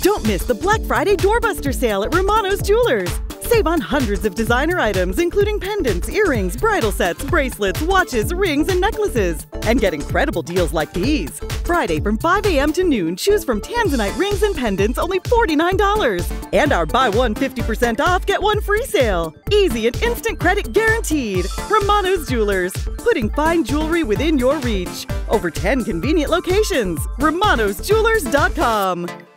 Don't miss the Black Friday doorbuster sale at Romano's Jewelers. Save on hundreds of designer items, including pendants, earrings, bridal sets, bracelets, watches, rings, and necklaces. And get incredible deals like these. Friday from 5 a.m. to noon, choose from Tanzanite rings and pendants, only $49. And our buy one 50% off, get one free sale. Easy and instant credit guaranteed. Romano's Jewelers, putting fine jewelry within your reach. Over 10 convenient locations. Romano'sJewelers.com.